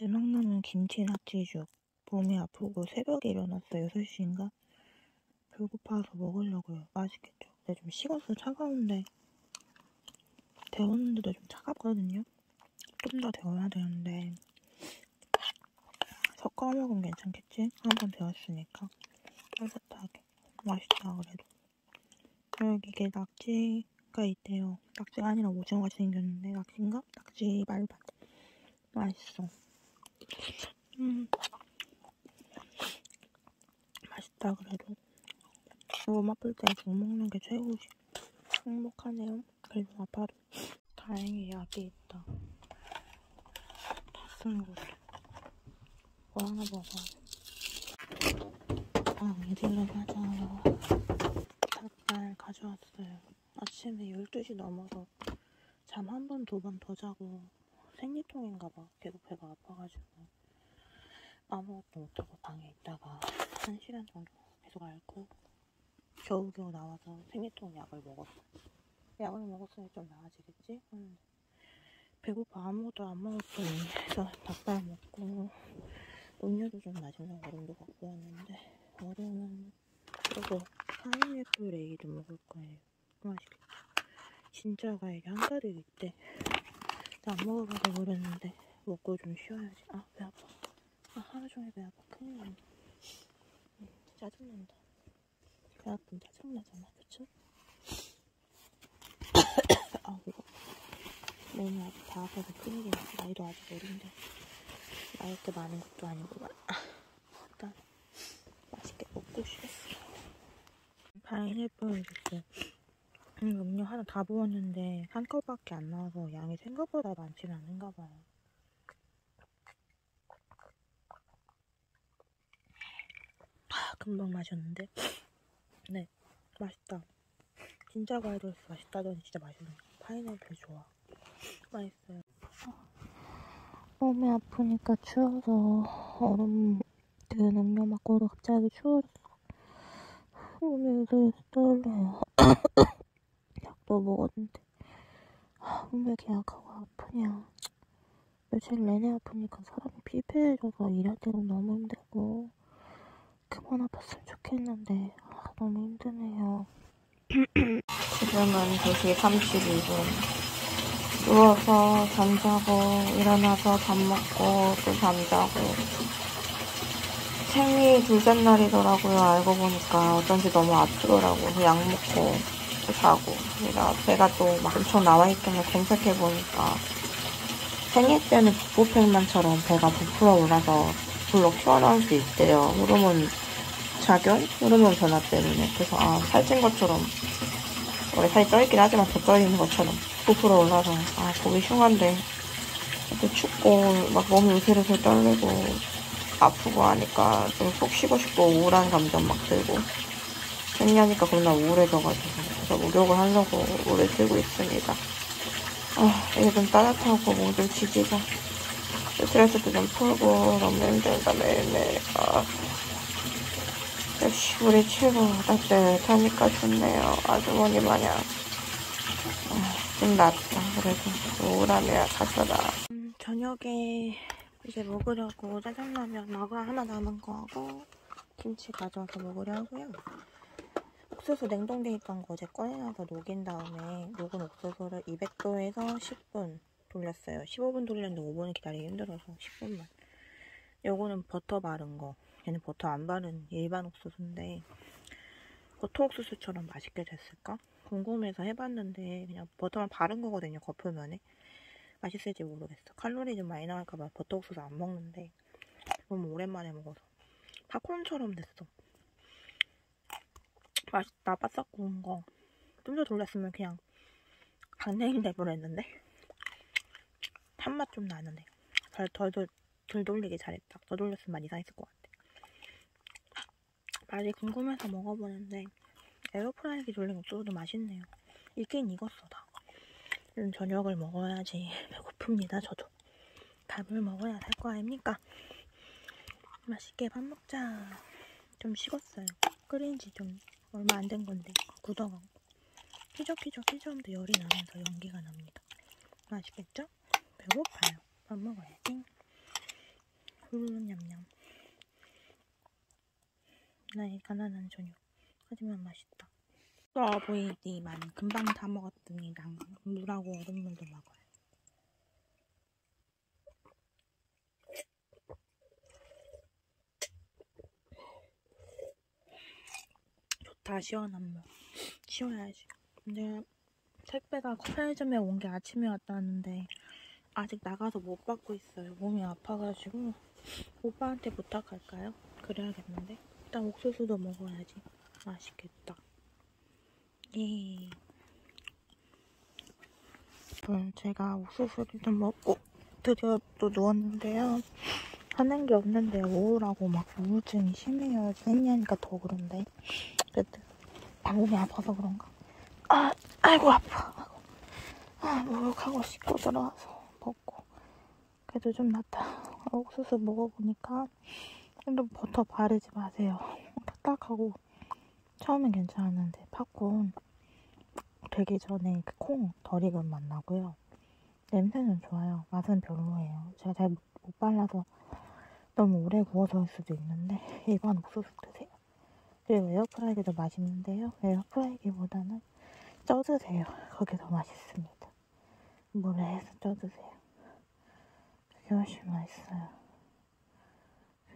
대망나는 김치 낙지죽. 몸이 아프고 새벽에 일어났어요. 6시인가? 배고파서 먹으려고요. 맛있겠죠? 근데 좀 식어서 차가운데 데웠는데도 좀 차갑거든요. 좀 더 데워야 되는데 섞어 먹으면 괜찮겠지? 한번 데웠으니까 따뜻하게 맛있다 그래도 여기 이게 낙지가 있대요. 낙지가 아니라 오징어같이 생겼는데 낙지인가? 낙지 말반 맛있어. 음 맛있다 그래도 몸 아플 때 죽 먹는 게 최고지. 행복하네요. 그래도 아파도 다행히 약이 있다. 다 쓰는 거지. 뭐 하나 먹어. 아, 이들로 가자. 닭발 가져왔어요. 아침에 12시 넘어서 잠 한 번, 두 번 더 자고 생리통인가봐. 계속 배가 아파가지고 아무것도 못하고 방에 있다가 한 시간 정도 계속 앓고 겨우겨우 나와서 생리통 약을 먹었어. 약을 먹었으니 좀 나아지겠지? 음. 배고파 아무것도 안 먹었더니 해서 닭발 먹고 음료도 좀 마시려고 얼음도 갖고 왔는데 얼음은 그리고 파인애플 레이도 먹을 거예요. 맛있겠죠? 진짜 과일이 한가득 있대. 나안 먹어봐서 모르는데 먹고 좀 쉬어야지. 아 배 아파. 아 하루 종일 배 아파. 큰일 났네. 음, 짜증난다. 배 아프면 짜증나잖아. 그쵸? 아 이거 몸이 아직 다 아파서 큰일이네. 나이도 아직 어린데 나이 게 많은 것도 아니구만. 일단 맛있게 먹고 쉬었어. 파인애플 주스. 음, 음료 하나 다 부었는데 한 컵밖에 안 나와서 양이 생각보다 많지는 않은가 봐요. 아, 금방 마셨는데. 네, 맛있다. 진짜 과일로서 맛있다더니 진짜 맛있네. 파인애플 좋아. 맛있어요. 몸이 아프니까 추워서 얼음 든 음료 먹고도 갑자기 추워졌어. 몸이 요새 떨려요. 약도 먹었는데 아, 왜 이렇게 약하고 아프냐. 며칠 내내 아프니까 사람이 피폐해져서 일할 때도 너무 힘들고 그만 아팠으면 좋겠는데 아, 너무 힘드네요. 지금은 2시 32분. 누워서 잠자고 일어나서 밥 먹고 또 잠자고 생리 둘째 날이더라고요. 알고 보니까 어쩐지 너무 아프더라고. 그래서 약 먹고 또 자고. 내가 배가 또 막 엄청 나와있던 걸 검색해보니까 생리 때는 북부팽만처럼 배가 부풀어 올라서 불로 튀어나올 수 있대요. 호르몬 작용? 호르몬 변화 때문에. 그래서 아, 살찐 것처럼 원래 살이 쪄있긴 하지만 더 쪄있는 것처럼 부풀어 올라서 아 보기 흉한데 또 춥고 막 몸이 으슬으슬 떨리고 아프고 하니까 좀 푹 쉬고 싶고 우울한 감정 막 들고 생리하니까 겁나 우울해져가지고 그래서 목욕을 하려고 물을 들고 있습니다. 아 이게 좀 따뜻하고 몸좀 지지고 스트레스도 좀 풀고 너무 힘들다 매일매일 아. 역시 우리 최고 따뜻하니까 좋네요. 아주머니 마냥 아, 좀 낫다. 그래도 우울하면 가져라. 음, 저녁에 이제 먹으려고 짜장라면 나가 하나 남은 거하고 김치 가져와서 먹으려고요. 옥수수 냉동돼 있던 거 어제 꺼내놔서 녹인 다음에 녹은 옥수수를 200도에서 10분 돌렸어요. 15분 돌렸는데 5분을 기다리기 힘들어서 10분만. 요거는 버터 바른 거. 얘는 버터 안 바른 일반 옥수수인데 버터 옥수수처럼 맛있게 됐을까? 궁금해서 해봤는데 그냥 버터만 바른 거거든요. 거표면에. 맛있을지 모르겠어. 칼로리 좀 많이 나갈까봐 버터 옥수수 안 먹는데 너무 오랜만에 먹어서 팝콘처럼 됐어. 맛있다. 바싹 구운 거. 좀 더 돌렸으면 그냥 강냉이 돼버렸는데 탄맛 좀 나는데 덜, 덜, 덜, 덜 돌리기 잘했다. 더 돌렸으면 이상했을 것 같아. 맛이 궁금해서 먹어보는데 에어프라이기 돌린 옥수수도 맛있네요. 익긴 익었어 다. 저녁을 먹어야지 배고픕니다 저도. 밥을 먹어야 살 거 아닙니까? 맛있게 밥 먹자. 좀 식었어요. 끓인 지 좀 얼마 안 된 건데 굳어가고 피적피적 피적하면 열이 나면서 연기가 납니다. 맛있겠죠? 배고파요. 밥 먹어야지. 후루룩 냠냠. 나의 가난한 저녁. 하지만 맛있다. 써 보이지만 금방 다 먹었습니다. 물하고 얼음물도 먹어요. 좋 다 물. 쉬어야지. 근데 택배가 편의점에 온 게 아침에 왔다는데 아직 나가서 못 받고 있어요. 몸이 아파가지고 오빠한테 부탁할까요? 그래야겠는데 일단 옥수수도 먹어야지. 맛있겠다. 예. 여러분 제가 옥수수를 좀 먹고 드디어 또 누웠는데요. 하는 게 없는데 우울하고 막 우울증이 심해요. 생리하니까 더 그런데 그래도 몸이 아파서 그런가. 아, 아이고 아파. 아이고. 아, 목욕하고 씻고 들어와서 먹고 그래도 좀 낫다. 옥수수 먹어보니까 근데 버터 바르지 마세요. 딱딱하고 처음엔 괜찮았는데 팝콘 되기 전에 그 콩 덜 익은 맛 나고요. 냄새는 좋아요. 맛은 별로예요. 제가 잘 못 발라서 너무 오래 구워서일 수도 있는데 이건 옥수수 드세요. 그리고 에어프라이기도 맛있는데요. 에어프라이기보다는 쪄드세요. 그게 더 맛있습니다. 물에 해서 쪄드세요. 그게 훨씬 맛있어요.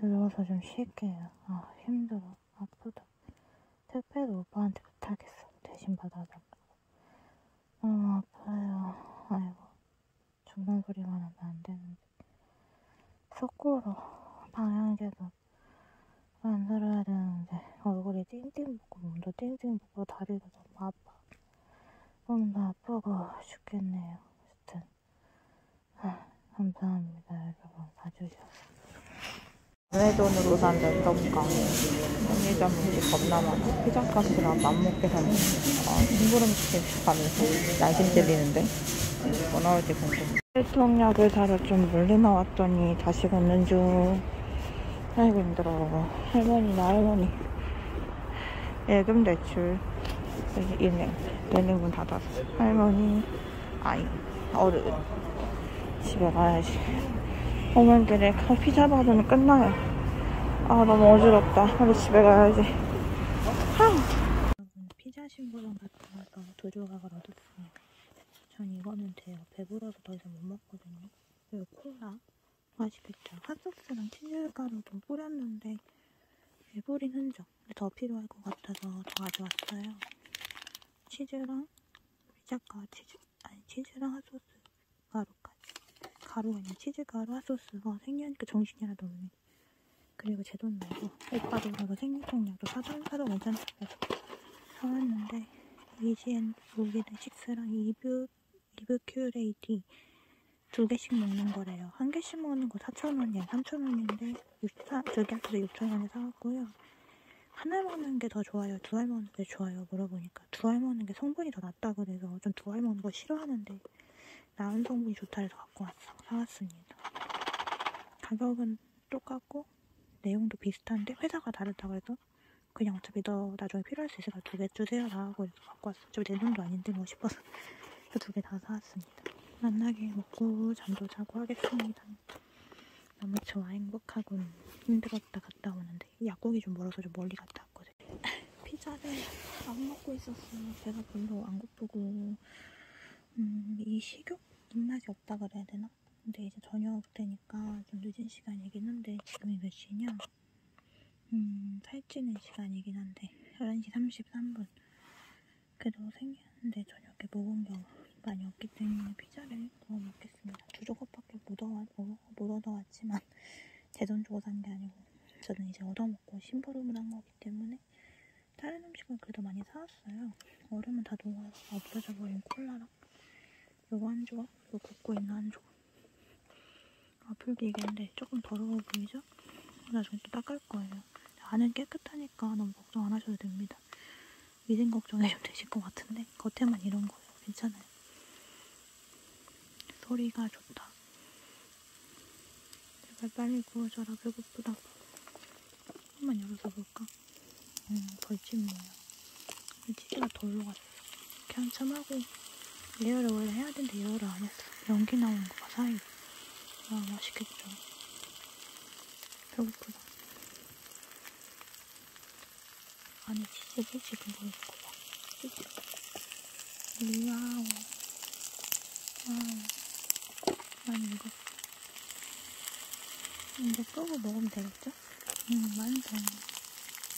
그래서 좀 쉴게요. 아 힘들어. 아프다. 택배도 오빠한테 부탁했어. 대신 받아달라고. 너무 아파요. 아이고. 중간 소리만 하면 안 되는데. 속고로 방향제도 만들어야 되는데. 얼굴이 띵띵 붓고 몸도 띵띵 붓고 다리가 너무 아파. 몸도 아프고 죽겠네요. 하여튼 아, 감사합니다 여러분. 봐주셔서. 내 돈으로 산 랜덤감 편의점 음식 겁나 많아. 피자값이랑 맘먹게 샀는데 아, 심부름시켜 가면서 양심 찔리는데? 뭐 나올지 궁금해. 대통약을 사러 좀 멀리 나왔더니 다시 걷는 중 아이고 힘들어 할머니나 할머니 예금 대출 여기 은행 은행 문 닫았어 할머니 아이 어른 집에 가야지 길에 커피 잡아두면 끝나요. 아 너무 어지럽다. 빨리 집에 가야지. 피자 신부름 갔다 와서 두 조각을 얻었습니다. 전 이거는 돼요. 배불러서 더 이상 못 먹거든요. 그리고 콜라 맛있겠죠. 핫소스랑 치즈가루도 뿌렸는데 배부린 흔적. 더 필요할 것 같아서 더 가져왔어요. 치즈랑 피자가 치즈 아니 치즈랑 핫소스 가루까지. 가루가 아니라 치즈 가루 핫소스가 생리하니까 정신이 하나도 없네. 그리고 제 돈 내고 오빠도 그거 생리통약도 사도 사도 괜찮다고 해서 사왔는데 이지엔 무기드 식스랑 이브 이브 큐레이티 두 개씩 먹는 거래요. 한 개씩 먹는 거 4,000원이야. 3,000원인데 두 개 합쳐서 6,000원에 사왔고요. 하나 먹는 게 더 좋아요. 두 알 먹는 게 좋아요. 물어보니까 두 알 먹는 게 성분이 더 낫다 그래서 전 두 알 먹는 거 싫어하는데 나은 성분이 좋다 해서 갖고 왔어. 사왔습니다. 가격은 똑같고 내용도 비슷한데 회사가 다르다고 해서 그냥 어차피 너 나중에 필요할 수 있으니까 두 개 주세요 라고 해서 갖고 왔어. 어차피 내 돈도 아닌데 뭐 싶어서 두 개 다 사왔습니다. 만나게 먹고 잠도 자고 하겠습니다. 너무 좋아 행복하군. 힘들었다 갔다 오는데 약국이 좀 멀어서 좀 멀리 갔다 왔거든. 피자를 안 먹고 있었어요. 배가 별로 안 고프고 음, 이 식욕 입맛이 없다 그래야 되나? 근데 이제 저녁 되니까 좀 늦은 시간이긴 한데 지금이 몇 시냐? 음, 살찌는 시간이긴 한데 11시 33분 그래도 생겼는데 저녁에 먹은 게 많이 없기 때문에 피자를 구워 먹겠습니다. 두 조각밖에 못, 얻어, 못 얻어왔지만 제돈 주고 산 게 아니고 저는 이제 얻어먹고 심부름을 한 거기 때문에 다른 음식을 그래도 많이 사왔어요. 얼음은 다 녹아서 없어져 버린 콜라랑 요거 한 조각, 요 굽고 있는 한 조각. 아플게 이겠는데 조금 더러워 보이죠? 나중에 또 닦을 거예요. 안은 깨끗하니까 너무 걱정 안 하셔도 됩니다. 위생 걱정해도 되실 것 같은데 겉에만 이런 거예요. 괜찮아요. 소리가 좋다. 제발 빨리 구워줘라. 배고프다. 한번 열어서 볼까? 음, 벌집이에요. 치즈가 덜 녹았어. 이렇게 한참 하고 레어를 원래 해야 되는데 레어를 안 했어. 연기 나오는 거 봐, 사이로. 아, 맛있겠죠. 배고프다. 안에 치즈도 지금 보여주고 봐. 치즈. 와우. 와우. 아니, 이거. 이제 끄고 먹으면 되겠죠? 음.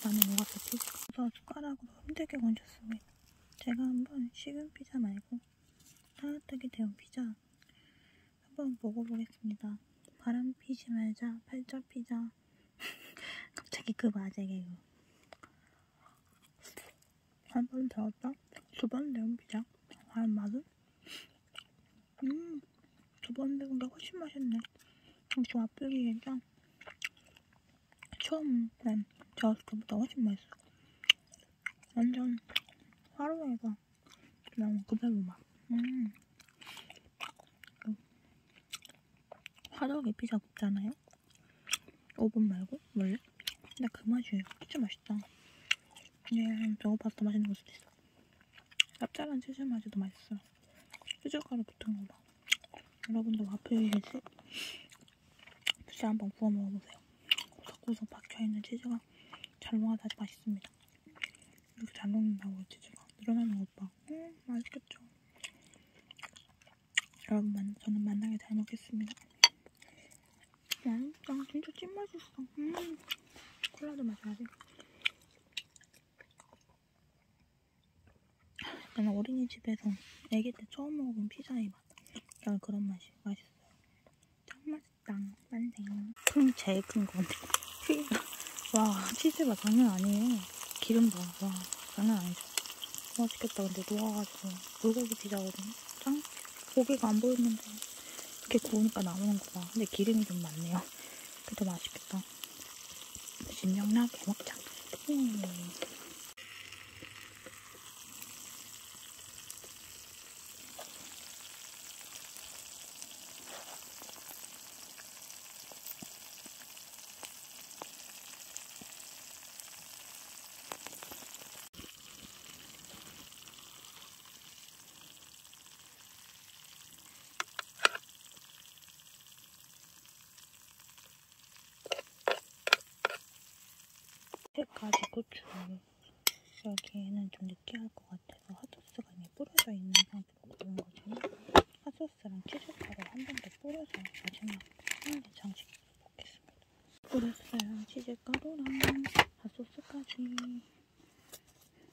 많이 녹았어, 치즈가. 그래서 숟가락으로 힘들게 건졌습니다. 제가 한번 식은 피자 말고 따뜻하게 데운 피자 한번 먹어보겠습니다. 바람 피지 말자, 팔자 피자. 갑자기 그 맛에 개그. 한번 데웠다, 두 번 데운 피자. 과연 맛은? 음, 두번 데운 게 훨씬 맛있네. 와플이 괜찮. 처음 난 데웠을 때보다 훨씬 맛있어. 완전 하루에서 그냥 그대로 맛. 음. 화덕에 피자 굽잖아요? 오븐 말고 원래? 근데 그 맛이 진짜 맛있다. 예, 배고파서 더 맛있는 걸 수도 있어. 짭짤한 치즈 맛이 더 맛있어. 치즈가루 붙은 거 봐. 여러분도 와플 치즈 피자 한번 구워 먹어보세요. 구석구석 박혀있는 치즈가 잘 녹아서 아주 맛있습니다. 이렇게 잘 녹는다고 치즈가 늘어나는 것 봐. 음, 맛있겠죠. 여러분, 만, 저는 만나게 잘 먹겠습니다. 맛있다. 진짜 찐맛있어. 음. 콜라도 마셔야지. 나는 어린이집에서 아기 때 처음 먹어본 피자의 맛. 약간 그런 맛이 맛있어요. 짱 맛있다. 만생. 큰, 제일 큰 건데. 피자. 와, 치즈가 장난 아니에요. 기름 봐. 와, 장난 아니죠. 맛있겠다. 근데 녹아가지고. 불고기 피자거든요. 짱. 고기가 안 보였는데. 이렇게 구우니까 나오는 거다. 근데 기름이 좀 많네요. 그래도 맛있겠다. 신명나게 먹자. 음. 색까지 고추 여기에는 좀 느끼할 것 같아서 핫소스가 이미 뿌려져 있는 상태로 고른 거지만 핫소스랑 치즈가루 한 번 더 뿌려서 마지막 하나의 장식 먹겠습니다. 뿌렸어요. 치즈가루랑 핫소스까지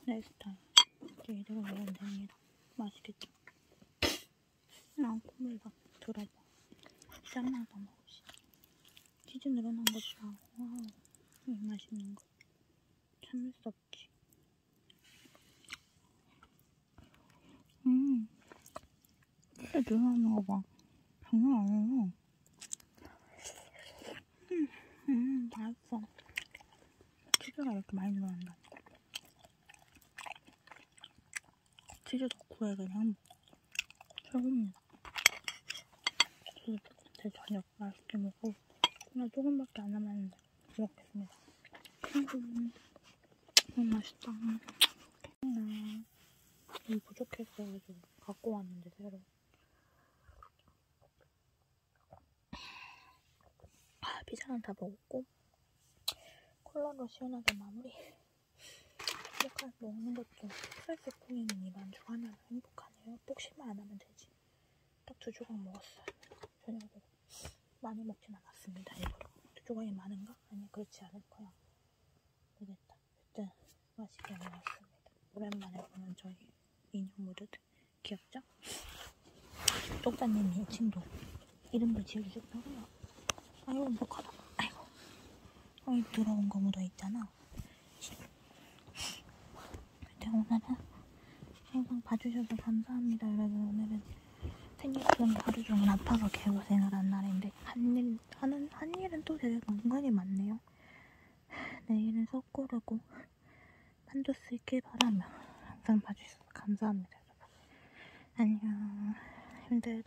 내 스타일 이제 이대로 먹으면 됩니다. 맛있겠죠? 난 콧물 막 들어봐. 짠나다 먹읍시다. 치즈 늘어난 것 봐. 와우. 이 맛있는 거. 참을 수 없지. 음, 진짜 늘어나는 거 봐. 장난 아니에요. 음, 음, 맛있어. 치즈가 이렇게 많이 늘어난다. 치즈 덕후에 그냥 최고입니다. 제 저녁 맛있게 먹고 그냥 조금밖에 안 남았는데 먹겠습니다. 음, 너무 맛있다. 음, 이 부족했어가지고 갖고 왔는데 새로. 아, 피자는 다 먹었고 콜라로 시원하게 마무리. 이렇게 먹는 것도 스트레스 풀리는 입안 중 하나로 행복하네요. 복심만 안 하면 되지. 딱 두 조각 먹었어요. 저녁으로 많이 먹진 않았습니다. 일부러. 두 조각이 많은가? 아니 그렇지 않을 거야. 일단 맛있게 먹었습니다. 오랜만에 보는 저희 인형 무드들 귀엽죠? 쪽자님이 이 친구 이름도 지어주셨다고요? 아이고 행복하다. 아이고 여기 들어온 거 묻어있잖아. 네, 오늘은 항상 봐주셔서 감사합니다 여러분 오늘은 생일은 하루 종일 아파서 개고생을 한 날인데 한 일 하는 한 일은 또 되게 은근히 많네요 내일은 석고르고 판도 쓸길 바라며 항상 봐주셔서 감사합니다 여러분. 안녕. 힘들